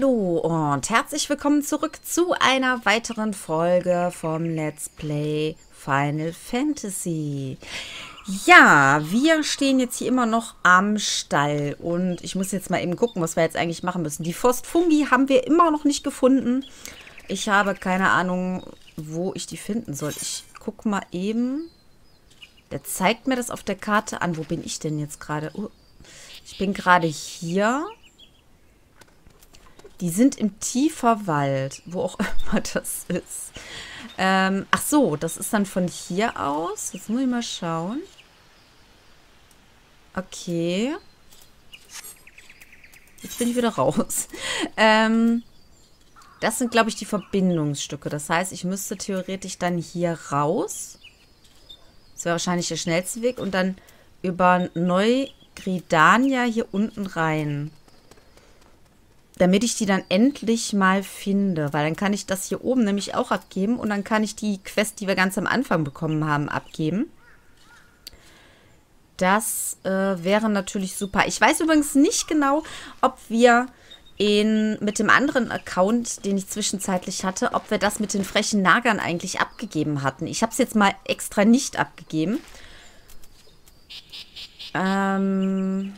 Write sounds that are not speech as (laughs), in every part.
Hallo und herzlich willkommen zurück zu einer weiteren Folge vom Let's Play Final Fantasy. Ja, wir stehen jetzt hier immer noch am Stall und ich muss jetzt mal eben gucken, was wir jetzt eigentlich machen müssen. Die Forstfungi haben wir immer noch nicht gefunden. Ich habe keine Ahnung, wo ich die finden soll. Ich gucke mal eben. Der zeigt mir das auf der Karte an. Wo bin ich denn jetzt gerade? Oh, ich bin gerade hier. Die sind im tiefer Wald, wo auch (laughs) immer das ist. Ähm, ach so, das ist dann von hier aus. Jetzt muss ich mal schauen. Okay. Jetzt bin ich wieder raus. Ähm, das sind, glaube ich, die Verbindungsstücke. Das heißt, ich müsste theoretisch dann hier raus. Das wäre wahrscheinlich der schnellste Weg. Und dann über Neugridania hier unten rein damit ich die dann endlich mal finde. Weil dann kann ich das hier oben nämlich auch abgeben und dann kann ich die Quest, die wir ganz am Anfang bekommen haben, abgeben. Das äh, wäre natürlich super. Ich weiß übrigens nicht genau, ob wir in, mit dem anderen Account, den ich zwischenzeitlich hatte, ob wir das mit den frechen Nagern eigentlich abgegeben hatten. Ich habe es jetzt mal extra nicht abgegeben. Ähm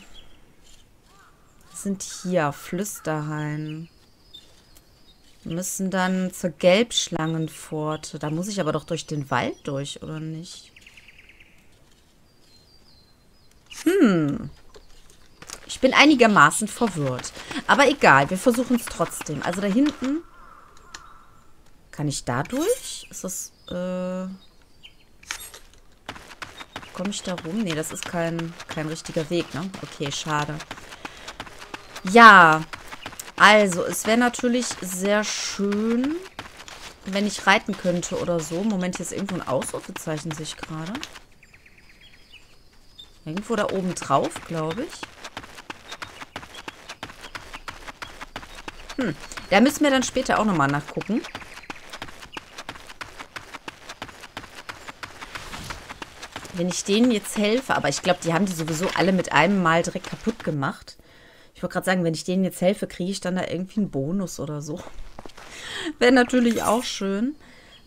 sind hier Flüsterhain. Wir müssen dann zur Gelbschlangenpforte. Da muss ich aber doch durch den Wald durch, oder nicht? Hm. Ich bin einigermaßen verwirrt. Aber egal, wir versuchen es trotzdem. Also da hinten... Kann ich da durch? Ist das... Äh Komme ich da rum? Nee, das ist kein, kein richtiger Weg, ne? Okay, schade. Ja, also es wäre natürlich sehr schön, wenn ich reiten könnte oder so. Moment, hier ist irgendwo ein Ausrufezeichen, sich gerade. Irgendwo da oben drauf, glaube ich. Hm, da müssen wir dann später auch nochmal nachgucken. Wenn ich denen jetzt helfe, aber ich glaube, die haben die sowieso alle mit einem Mal direkt kaputt gemacht. Ich wollte gerade sagen, wenn ich denen jetzt helfe, kriege ich dann da irgendwie einen Bonus oder so. (laughs) Wäre natürlich auch schön.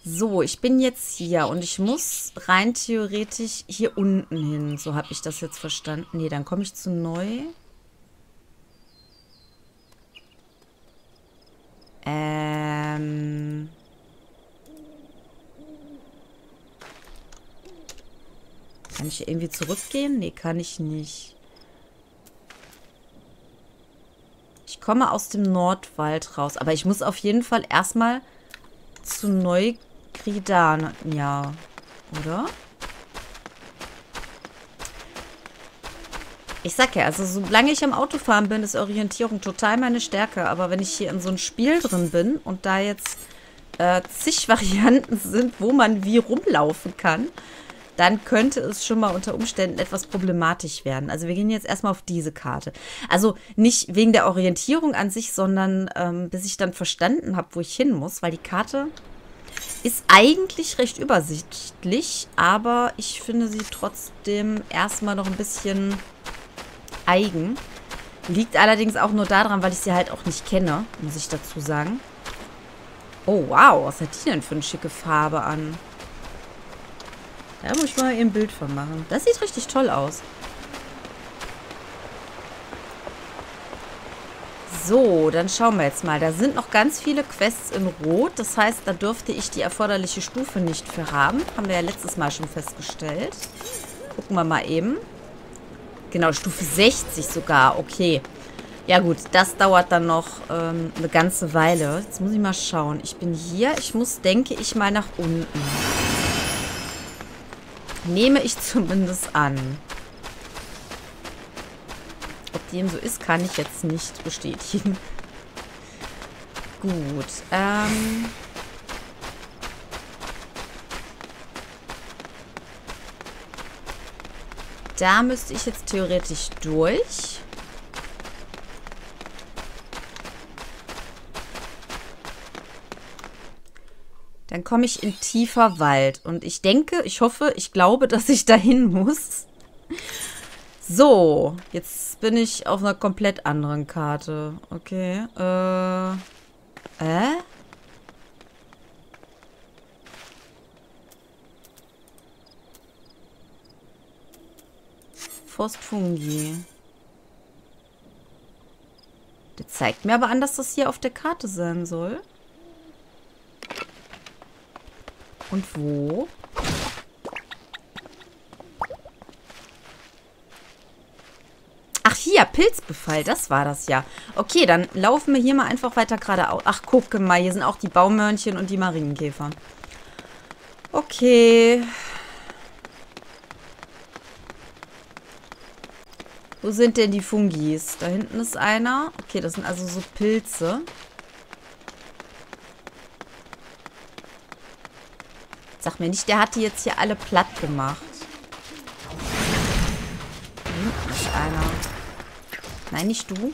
So, ich bin jetzt hier und ich muss rein theoretisch hier unten hin. So habe ich das jetzt verstanden. Nee, dann komme ich zu neu. Ähm... Kann ich irgendwie zurückgehen? Nee, kann ich nicht. Komme aus dem Nordwald raus. Aber ich muss auf jeden Fall erstmal zu Neugridan. Ja, oder? Ich sag ja, also solange ich am Autofahren bin, ist Orientierung total meine Stärke. Aber wenn ich hier in so ein Spiel drin bin und da jetzt äh, zig (laughs) Varianten sind, wo man wie rumlaufen kann, dann könnte es schon mal unter Umständen etwas problematisch werden. Also wir gehen jetzt erstmal auf diese Karte. Also nicht wegen der Orientierung an sich, sondern ähm, bis ich dann verstanden habe, wo ich hin muss, weil die Karte ist eigentlich recht übersichtlich, aber ich finde sie trotzdem erstmal noch ein bisschen eigen. Liegt allerdings auch nur daran, weil ich sie halt auch nicht kenne, muss ich dazu sagen. Oh, wow, was hat die denn für eine schicke Farbe an? Da muss ich mal ein Bild von machen. Das sieht richtig toll aus. So, dann schauen wir jetzt mal. Da sind noch ganz viele Quests in Rot. Das heißt, da dürfte ich die erforderliche Stufe nicht für haben. Haben wir ja letztes Mal schon festgestellt. Gucken wir mal eben. Genau, Stufe 60 sogar. Okay. Ja gut, das dauert dann noch ähm, eine ganze Weile. Jetzt muss ich mal schauen. Ich bin hier. Ich muss, denke ich, mal nach unten. Nehme ich zumindest an. Ob dem so ist, kann ich jetzt nicht bestätigen. (laughs) Gut. Ähm... Da müsste ich jetzt theoretisch durch. Dann komme ich in tiefer Wald. Und ich denke, ich hoffe, ich glaube, (laughs) dass ich dahin muss. So, jetzt bin ich auf einer komplett anderen Karte. Okay. Äh. Äh? Forstfungi. Der zeigt mir aber an, dass das hier auf der Karte sein soll. Und wo? Ach, hier, Pilzbefall, das war das ja. Okay, dann laufen wir hier mal einfach weiter geradeaus. Ach, guck mal, hier sind auch die Baumörnchen und die Marienkäfer. Okay. Wo sind denn die Fungis? Da hinten ist einer. Okay, das sind also so Pilze. Sag mir nicht, der hat die jetzt hier alle platt gemacht. Hinten ist einer. Nein, nicht du.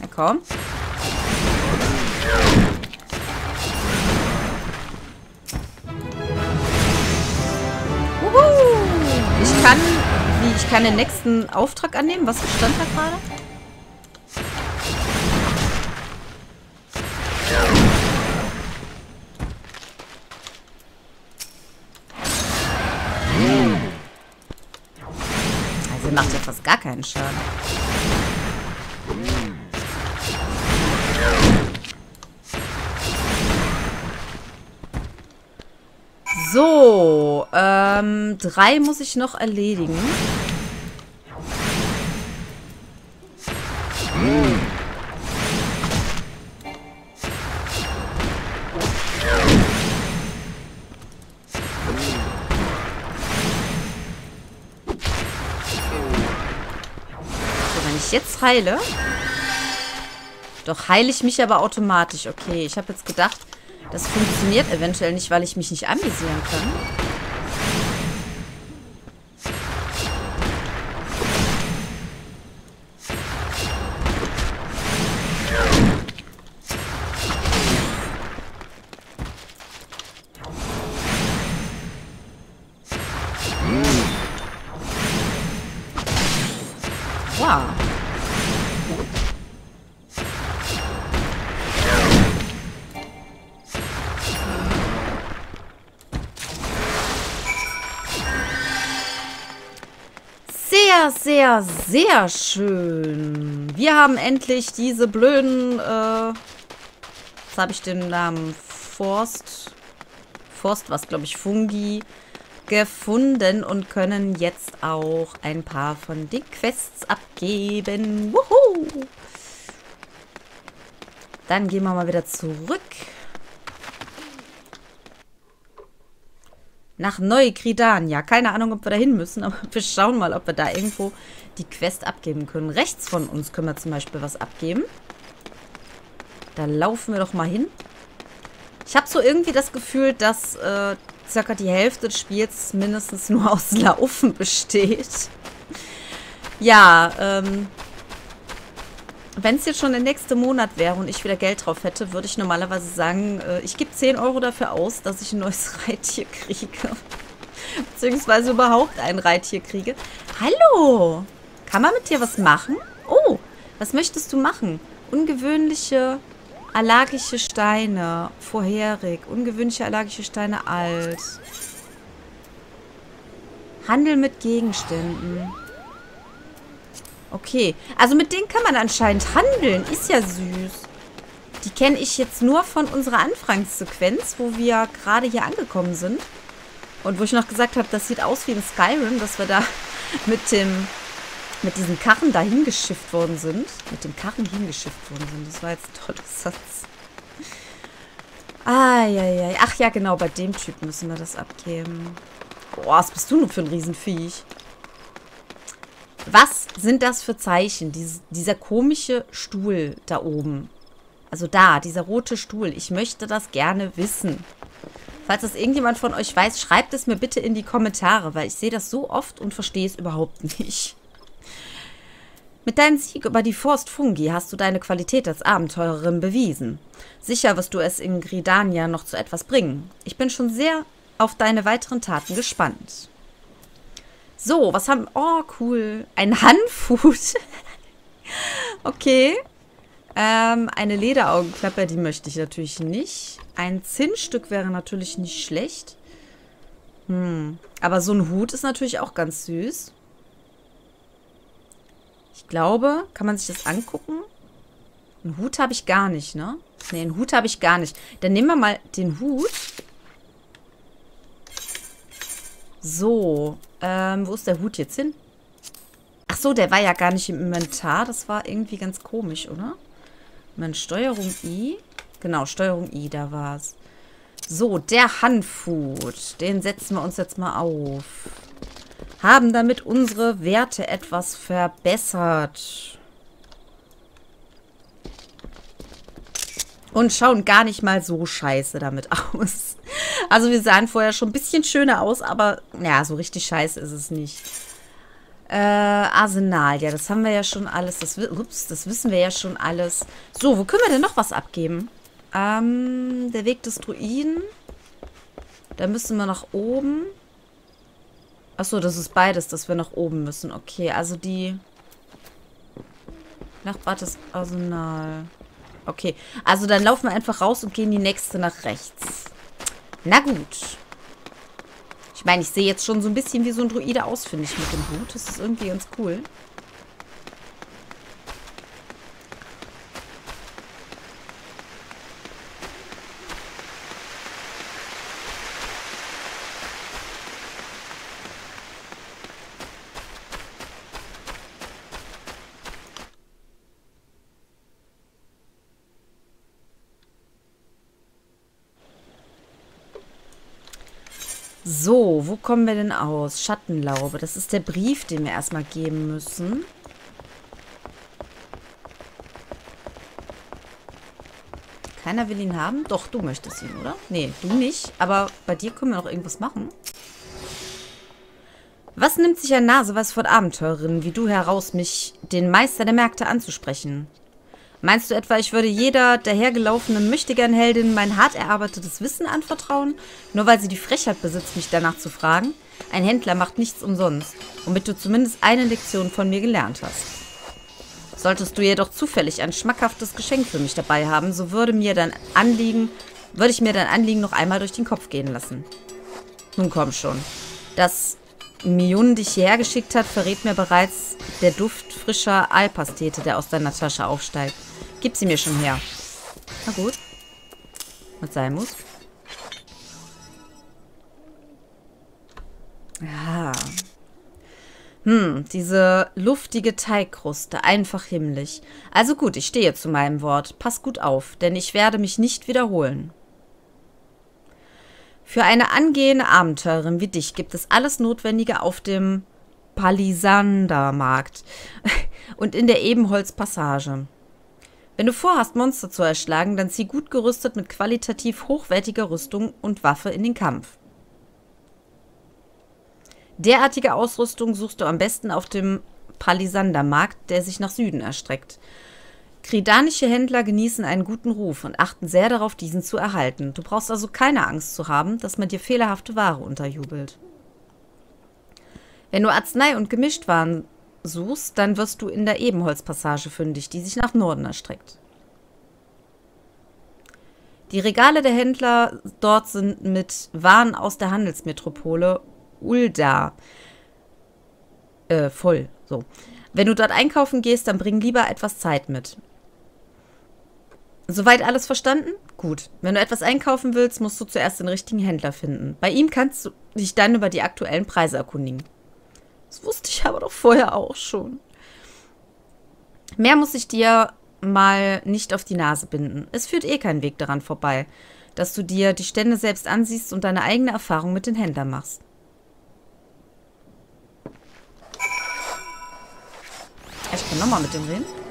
Na komm. Ich kann, wie, ich kann den nächsten Auftrag annehmen. Was stand da gerade? Also macht ja fast gar keinen Schaden. So, ähm, drei muss ich noch erledigen. Wenn ich jetzt heile... Doch heile ich mich aber automatisch. Okay, ich habe jetzt gedacht, das funktioniert eventuell nicht, weil ich mich nicht anvisieren kann. Sehr, sehr, schön. Wir haben endlich diese blöden, äh, jetzt habe ich den Namen Forst, Forst, was glaube ich, Fungi, gefunden und können jetzt auch ein paar von den Quests abgeben. Wuhu! Dann gehen wir mal wieder zurück. Nach Neukridania. Keine Ahnung, ob wir da hin müssen, aber (laughs) wir schauen mal, ob wir da irgendwo die Quest abgeben können. Rechts von uns können wir zum Beispiel was abgeben. Da laufen wir doch mal hin. Ich habe so irgendwie das Gefühl, dass äh, circa die Hälfte des Spiels mindestens nur aus (laughs) Laufen besteht. Ja, ähm, wenn es jetzt schon der nächste Monat wäre und ich wieder Geld drauf hätte, würde ich normalerweise sagen, äh, ich gebe 10 Euro dafür aus, dass ich ein neues (laughs) Reittier kriege. Beziehungsweise überhaupt ein Reittier kriege. Hallo! Kann man mit dir was machen? Oh, was möchtest du machen? Ungewöhnliche allergische Steine. Vorherig. Ungewöhnliche allergische Steine alt. Handel mit Gegenständen. Okay. Also mit denen kann man anscheinend handeln. Ist ja süß. Die kenne ich jetzt nur von unserer Anfangssequenz, wo wir gerade hier angekommen sind. Und wo ich noch gesagt habe, das sieht aus wie in Skyrim, dass wir da (laughs) mit dem mit diesem Karren da hingeschifft worden sind. Mit dem Karren hingeschifft worden sind. Das war jetzt ein toller Satz. Ah. Ach ja, genau, bei dem Typ müssen wir das abgeben. Boah, was bist du nur für ein Riesenviech? Was sind das für Zeichen? Dies, dieser komische Stuhl da oben. Also da, dieser rote Stuhl. Ich möchte das gerne wissen. Falls das irgendjemand von euch weiß, schreibt es mir bitte in die Kommentare, weil ich sehe das so oft und verstehe es überhaupt (laughs) nicht. Mit deinem Sieg über die Forst Fungi hast du deine Qualität als Abenteurerin bewiesen. Sicher wirst du es in Gridania noch zu etwas bringen. Ich bin schon sehr auf deine weiteren Taten gespannt. So, was haben... Oh, cool. Ein Hanfhut. (laughs) okay. Ähm, eine Lederaugenklappe, die möchte ich natürlich nicht. Ein Zinnstück wäre natürlich nicht schlecht. Hm. Aber so ein Hut ist natürlich auch ganz süß. Ich glaube, kann man sich das angucken? Einen Hut habe ich gar nicht, ne? Ne, einen Hut habe ich gar nicht. Dann nehmen wir mal den Hut. So. Ähm, wo ist der Hut jetzt hin? Ach so, der war ja gar nicht im Inventar. Das war irgendwie ganz komisch, oder? Moment, Steuerung I. Genau, Steuerung I, da war es. So, der Hanfhut. Den setzen wir uns jetzt mal auf. Haben damit unsere Werte etwas verbessert. Und schauen gar nicht mal so scheiße damit (laughs) aus. Also wir sahen vorher schon ein bisschen schöner aus, aber ja, so richtig scheiße ist es nicht. Äh, Arsenal, ja, das haben wir ja schon alles. Das, ups, das wissen wir ja schon alles. So, wo können wir denn noch was abgeben? Ähm, der Weg des Druiden. Da müssen wir nach oben. Achso, das ist beides, dass wir nach oben müssen. Okay, also die... Nachbartes Arsenal. Okay, also dann laufen wir einfach raus und gehen die nächste nach rechts. Na gut. Ich meine, ich sehe jetzt schon so ein bisschen wie so ein Druide aus, finde ich, mit dem Hut. Das ist irgendwie ganz cool. So, wo kommen wir denn aus? Schattenlaube. Das ist der Brief, den wir erstmal geben müssen. Keiner will ihn haben? Doch, du möchtest ihn, oder? Nee, du nicht. Aber bei dir können wir noch irgendwas machen. Was nimmt sich ein Naseweis von Abenteurerinnen wie du heraus, mich, den Meister der Märkte, anzusprechen? Meinst du etwa, ich würde jeder dahergelaufenen Möchtegern-Heldin mein hart erarbeitetes Wissen anvertrauen, nur weil sie die Frechheit besitzt, mich danach zu fragen? Ein Händler macht nichts umsonst, womit du zumindest eine Lektion von mir gelernt hast. Solltest du jedoch zufällig ein schmackhaftes Geschenk für mich dabei haben, so würde mir dein Anliegen, würde ich mir dein Anliegen noch einmal durch den Kopf gehen lassen. Nun komm schon. Dass Miyun dich hierher geschickt hat, verrät mir bereits der Duft frischer Aalpastete, der aus deiner Tasche aufsteigt. Gib sie mir schon her. Na gut. Was sein muss. Ja. Hm, diese luftige Teigkruste, einfach himmlisch. Also gut, ich stehe zu meinem Wort. Pass gut auf, denn ich werde mich nicht wiederholen. Für eine angehende Abenteurerin wie dich gibt es alles Notwendige auf dem Palisandermarkt (laughs) und in der Ebenholzpassage. Wenn du vorhast, Monster zu erschlagen, dann zieh gut gerüstet mit qualitativ hochwertiger Rüstung und Waffe in den Kampf. Derartige Ausrüstung suchst du am besten auf dem Palisandermarkt, der sich nach Süden erstreckt. Kridanische Händler genießen einen guten Ruf und achten sehr darauf, diesen zu erhalten. Du brauchst also keine Angst zu haben, dass man dir fehlerhafte Ware unterjubelt. Wenn du Arznei und Gemischtwaren suchst, dann wirst du in der Ebenholzpassage fündig, die sich nach Norden erstreckt. Die Regale der Händler dort sind mit Waren aus der Handelsmetropole Ulda äh, voll. So. Wenn du dort einkaufen gehst, dann bring lieber etwas Zeit mit. Soweit alles verstanden? Gut. Wenn du etwas einkaufen willst, musst du zuerst den richtigen Händler finden. Bei ihm kannst du dich dann über die aktuellen Preise erkundigen. Das wusste ich aber doch vorher auch schon. Mehr muss ich dir mal nicht auf die Nase binden. Es führt eh kein Weg daran vorbei, dass du dir die Stände selbst ansiehst und deine eigene Erfahrung mit den Händlern machst. Ich kann nochmal mit dem reden.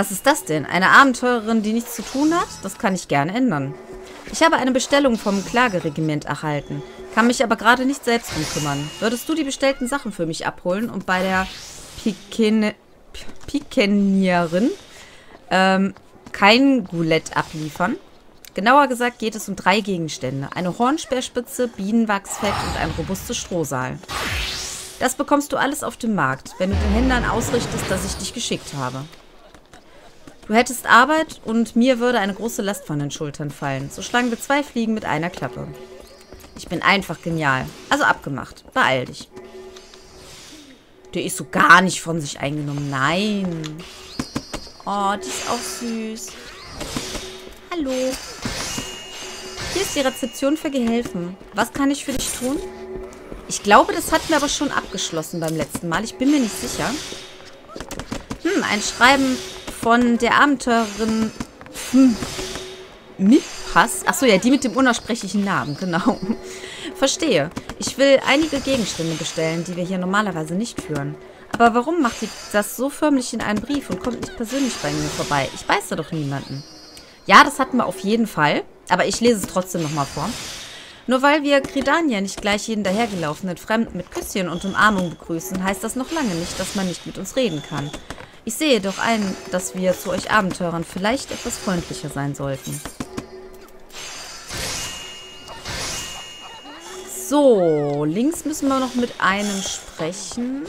Was ist das denn? Eine Abenteurerin, die nichts zu tun hat? Das kann ich gerne ändern. Ich habe eine Bestellung vom Klageregiment erhalten. Kann mich aber gerade nicht selbst drum kümmern. Würdest du die bestellten Sachen für mich abholen und bei der Piken Pikenierin ähm, kein Goulette abliefern? Genauer gesagt geht es um drei Gegenstände. Eine Hornspeerspitze, Bienenwachsfett und ein robustes Strohsaal. Das bekommst du alles auf dem Markt, wenn du den Händlern ausrichtest, dass ich dich geschickt habe. Du hättest Arbeit und mir würde eine große Last von den Schultern fallen. So schlagen wir zwei Fliegen mit einer Klappe. Ich bin einfach genial. Also abgemacht. Beeil dich. Der ist so gar nicht von sich eingenommen. Nein. Oh, die ist auch süß. Hallo. Hier ist die Rezeption für Gehelfen. Was kann ich für dich tun? Ich glaube, das hatten wir aber schon abgeschlossen beim letzten Mal. Ich bin mir nicht sicher. Hm, ein Schreiben von der Abenteurerin Mipas. Achso, ja, die mit dem unaussprechlichen Namen, genau. Verstehe. Ich will einige Gegenstände bestellen, die wir hier normalerweise nicht führen. Aber warum macht sie das so förmlich in einen Brief und kommt nicht persönlich bei mir vorbei? Ich weiß da doch niemanden. Ja, das hatten wir auf jeden Fall. Aber ich lese es trotzdem nochmal vor. Nur weil wir Gridania nicht gleich jeden dahergelaufenen Fremden mit Küsschen und Umarmung begrüßen, heißt das noch lange nicht, dass man nicht mit uns reden kann. Ich sehe doch ein, dass wir zu euch Abenteurern vielleicht etwas freundlicher sein sollten. So, links müssen wir noch mit einem sprechen.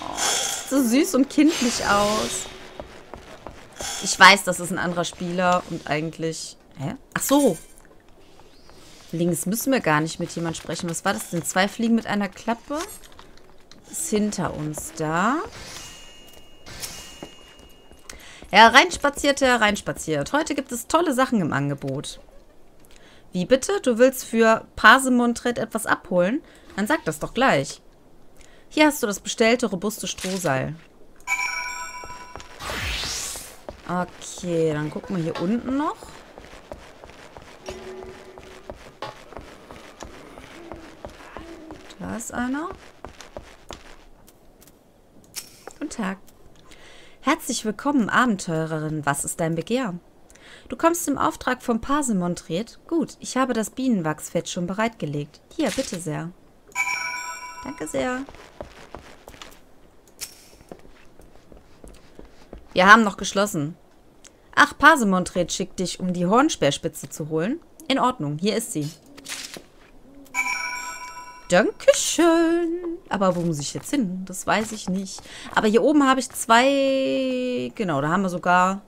Oh, so süß und kindlich aus. Ich weiß, das ist ein anderer Spieler und eigentlich... Hä? Ach so. Links müssen wir gar nicht mit jemand sprechen. Was war das denn? Zwei Fliegen mit einer Klappe? Ist hinter uns da. Hereinspaziert, hereinspaziert. Heute gibt es tolle Sachen im Angebot. Wie bitte? Du willst für Pasemontret etwas abholen? Dann sag das doch gleich. Hier hast du das bestellte robuste Strohseil. Okay, dann gucken wir hier unten noch. Da ist einer. Guten Tag. Herzlich willkommen, Abenteurerin. Was ist dein Begehr? Du kommst im Auftrag vom Pasemontret? Gut, ich habe das Bienenwachsfett schon bereitgelegt. Hier, bitte sehr. Danke sehr. Wir haben noch geschlossen. Ach, Pasemontret schickt dich, um die Hornspeerspitze zu holen. In Ordnung, hier ist sie. Dankeschön. Aber wo muss ich jetzt hin? Das weiß ich nicht. Aber hier oben habe ich zwei... Genau, da haben wir sogar...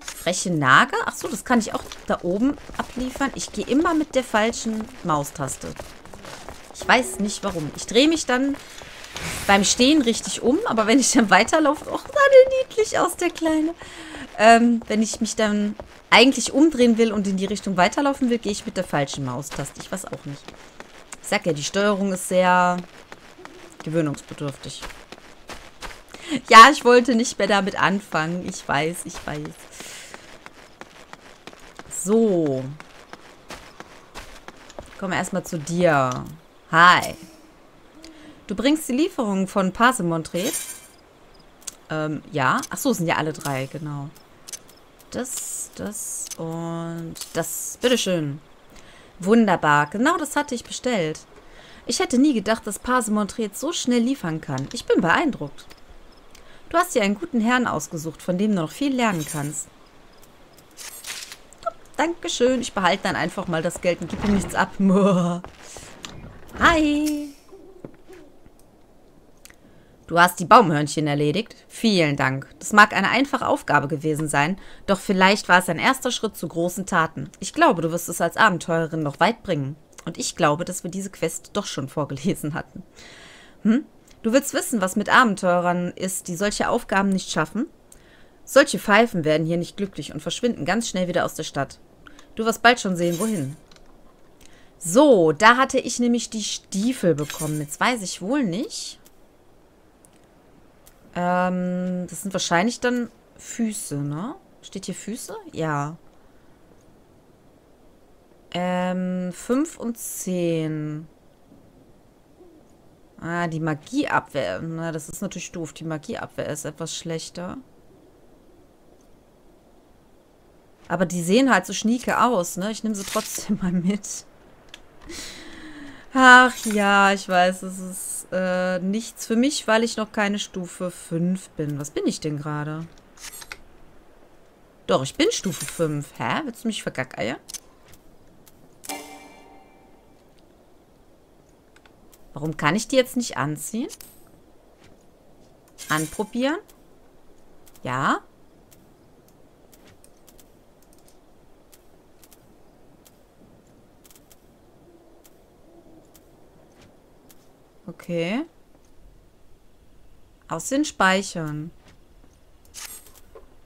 Freche Nager? Ach so, das kann ich auch da oben abliefern. Ich gehe immer mit der falschen Maustaste. Ich weiß nicht, warum. Ich drehe mich dann beim Stehen richtig um, aber wenn ich dann weiterlaufe... Och, sah niedlich aus, der Kleine. Ähm, wenn ich mich dann eigentlich umdrehen will und in die Richtung weiterlaufen will, gehe ich mit der falschen Maustaste. Ich weiß auch nicht. Ich sag ja, die Steuerung ist sehr gewöhnungsbedürftig. Ja, ich wollte nicht mehr damit anfangen. Ich weiß, ich weiß. So. Kommen wir erstmal zu dir. Hi. Du bringst die Lieferung von Pasemontret? Ähm, ja. Achso, sind ja alle drei, genau. Das, das und das. Bitteschön. Wunderbar, genau das hatte ich bestellt. Ich hätte nie gedacht, dass Pasemontret so schnell liefern kann. Ich bin beeindruckt. Du hast dir einen guten Herrn ausgesucht, von dem du noch viel lernen kannst. Dankeschön. Ich behalte dann einfach mal das Geld und gebe ihm nichts ab. (laughs) Hi. Du hast die Baumhörnchen erledigt? Vielen Dank. Das mag eine einfache Aufgabe gewesen sein, doch vielleicht war es ein erster Schritt zu großen Taten. Ich glaube, du wirst es als Abenteurerin noch weit bringen. Und ich glaube, dass wir diese Quest doch schon vorgelesen hatten. Hm? Du willst wissen, was mit Abenteurern ist, die solche Aufgaben nicht schaffen? Solche Pfeifen werden hier nicht glücklich und verschwinden ganz schnell wieder aus der Stadt. Du wirst bald schon sehen, wohin. So, da hatte ich nämlich die Stiefel bekommen. Jetzt weiß ich wohl nicht, ähm, das sind wahrscheinlich dann Füße, ne? Steht hier Füße? Ja. Ähm, 5 und 10. Ah, die Magieabwehr. Na, das ist natürlich doof. Die Magieabwehr ist etwas schlechter. Aber die sehen halt so schnieke aus, ne? Ich nehme sie trotzdem (laughs) mal mit. Ach ja, ich weiß, es ist äh, nichts für mich, weil ich noch keine Stufe 5 bin. Was bin ich denn gerade? Doch, ich bin Stufe 5. Hä? Willst du mich vergackeiern? Warum kann ich die jetzt nicht anziehen? Anprobieren? Ja. Okay. Aus den Speichern.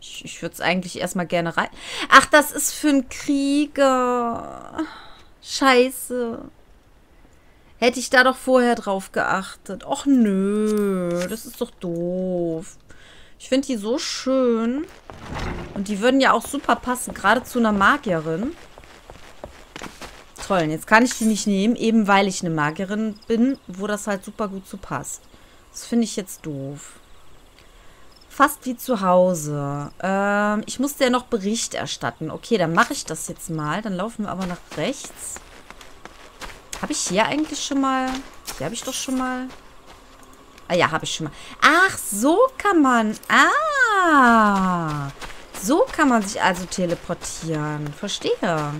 Ich, ich würde es eigentlich erstmal gerne rein... Ach, das ist für einen Krieger. Scheiße. Hätte ich da doch vorher drauf geachtet. Och nö, das ist doch doof. Ich finde die so schön. Und die würden ja auch super passen, gerade zu einer Magierin. Toll, jetzt kann ich die nicht nehmen, eben weil ich eine Magierin bin, wo das halt super gut zu passt. Das finde ich jetzt doof. Fast wie zu Hause. Ähm, ich musste ja noch Bericht erstatten. Okay, dann mache ich das jetzt mal. Dann laufen wir aber nach rechts. Habe ich hier eigentlich schon mal... Hier habe ich doch schon mal... Ah ja, habe ich schon mal. Ach, so kann man... Ah! So kann man sich also teleportieren. Verstehe.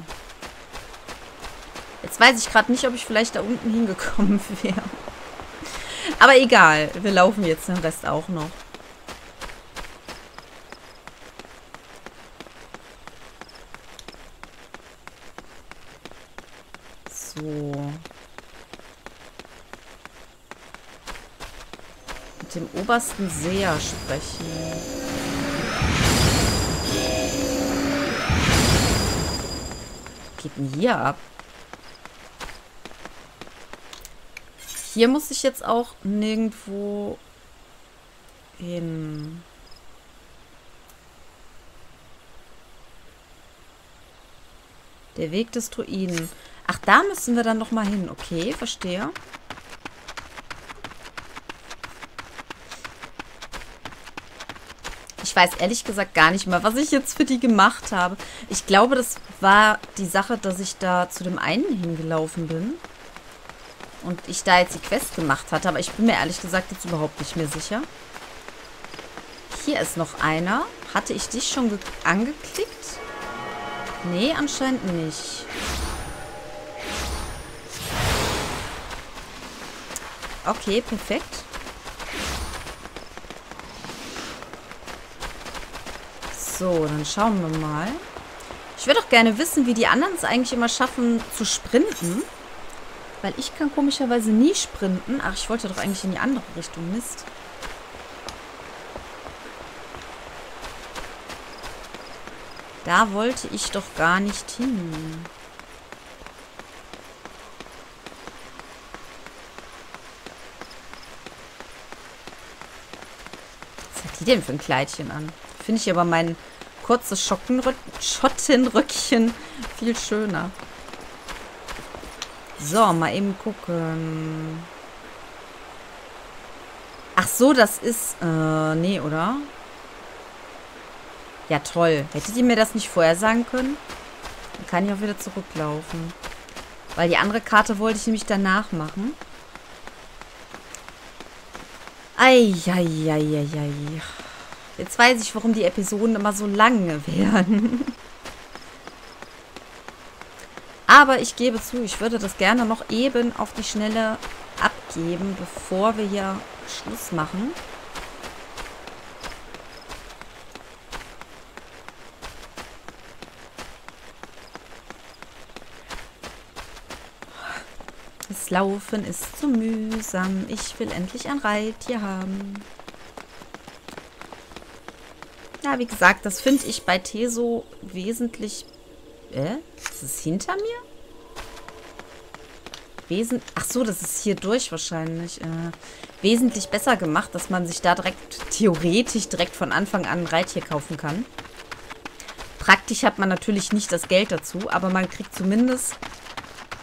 Jetzt weiß ich gerade nicht, ob ich vielleicht da unten hingekommen (laughs) wäre. Aber egal. Wir laufen jetzt den Rest auch noch. So. Mit dem obersten Seher sprechen. Geht denn hier ab? Hier muss ich jetzt auch nirgendwo hin. Der Weg des Druiden. Ach, da müssen wir dann noch mal hin. Okay, verstehe. Ich weiß ehrlich gesagt gar nicht mal, was ich jetzt für die gemacht habe. Ich glaube, das war die Sache, dass ich da zu dem einen hingelaufen bin. Und ich da jetzt die Quest gemacht hatte. Aber ich bin mir ehrlich gesagt jetzt überhaupt nicht mehr sicher. Hier ist noch einer. Hatte ich dich schon angeklickt? Nee, anscheinend nicht. Okay, perfekt. So, dann schauen wir mal. Ich würde auch gerne wissen, wie die anderen es eigentlich immer schaffen zu sprinten. Weil ich kann komischerweise nie sprinten. Ach, ich wollte doch eigentlich in die andere Richtung. Mist. Da wollte ich doch gar nicht hin. die denn für ein Kleidchen an? Finde ich aber mein kurzes Schottenröckchen viel schöner. So, mal eben gucken. Ach so, das ist... Äh, nee, oder? Ja, toll. Hättet ihr mir das nicht vorher sagen können? Dann kann ich auch wieder zurücklaufen. Weil die andere Karte wollte ich nämlich danach machen. Eieieiei. Jetzt weiß ich, warum die Episoden immer so lange (laughs) werden. Aber ich gebe zu, ich würde das gerne noch eben auf die Schnelle abgeben, bevor wir hier Schluss machen. Das Laufen ist zu mühsam. Ich will endlich ein Reittier haben. Ja, wie gesagt, das finde ich bei Teso wesentlich... Äh? Ist es hinter mir? Wesen Ach so, das ist hier durch wahrscheinlich. Äh, wesentlich besser gemacht, dass man sich da direkt, theoretisch direkt von Anfang an ein Reittier kaufen kann. Praktisch hat man natürlich nicht das Geld dazu, aber man kriegt zumindest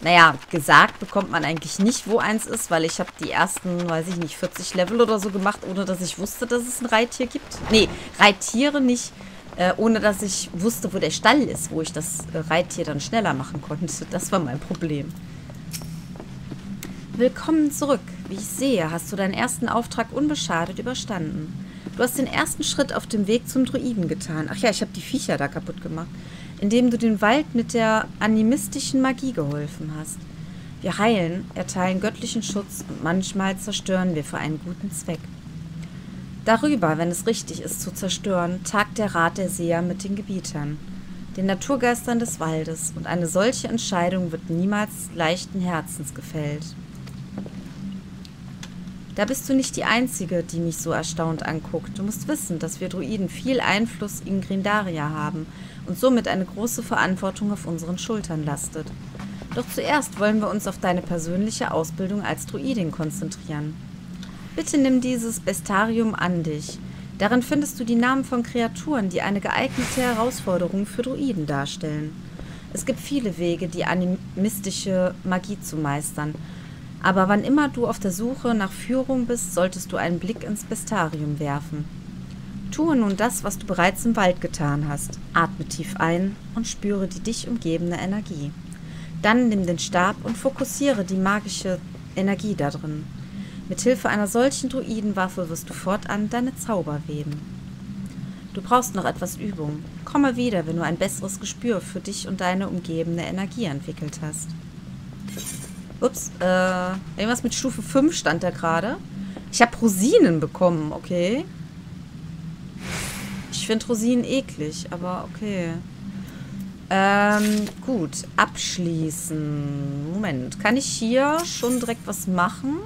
naja, gesagt bekommt man eigentlich nicht, wo eins ist, weil ich habe die ersten, weiß ich nicht, 40 Level oder so gemacht, ohne dass ich wusste, dass es ein Reittier gibt. Nee, Reittiere nicht, äh, ohne dass ich wusste, wo der Stall ist, wo ich das äh, Reittier dann schneller machen konnte. Das war mein Problem. Willkommen zurück. Wie ich sehe, hast du deinen ersten Auftrag unbeschadet überstanden. Du hast den ersten Schritt auf dem Weg zum Druiden getan. Ach ja, ich habe die Viecher da kaputt gemacht. Indem du den Wald mit der animistischen Magie geholfen hast. Wir heilen, erteilen göttlichen Schutz und manchmal zerstören wir für einen guten Zweck. Darüber, wenn es richtig ist zu zerstören, tagt der Rat der Seher mit den Gebietern, den Naturgeistern des Waldes, und eine solche Entscheidung wird niemals leichten Herzens gefällt. Da bist du nicht die Einzige, die mich so erstaunt anguckt. Du musst wissen, dass wir Druiden viel Einfluss in Grindaria haben und somit eine große Verantwortung auf unseren Schultern lastet. Doch zuerst wollen wir uns auf deine persönliche Ausbildung als Druidin konzentrieren. Bitte nimm dieses Bestarium an dich. Darin findest du die Namen von Kreaturen, die eine geeignete Herausforderung für Druiden darstellen. Es gibt viele Wege, die animistische Magie zu meistern, aber wann immer du auf der Suche nach Führung bist, solltest du einen Blick ins Bestarium werfen. Tue nun das, was du bereits im Wald getan hast. Atme tief ein und spüre die dich umgebende Energie. Dann nimm den Stab und fokussiere die magische Energie darin. Mit Hilfe einer solchen Druidenwaffe wirst du fortan deine Zauber weben. Du brauchst noch etwas Übung. Komme wieder, wenn du ein besseres Gespür für dich und deine umgebende Energie entwickelt hast. Ups, äh, irgendwas mit Stufe 5 stand da gerade. Ich habe Rosinen bekommen, okay. Ich finde Rosinen eklig, aber okay. Ähm, gut, abschließen. Moment, kann ich hier schon direkt was machen?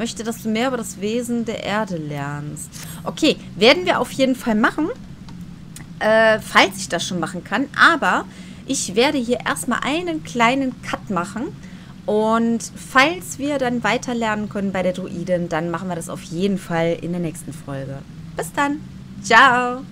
Möchte, dass du mehr über das Wesen der Erde lernst. Okay, werden wir auf jeden Fall machen. Äh, falls ich das schon machen kann. Aber ich werde hier erstmal einen kleinen Cut machen. Und falls wir dann weiter lernen können bei der Druidin, dann machen wir das auf jeden Fall in der nächsten Folge. Bis dann. Ciao.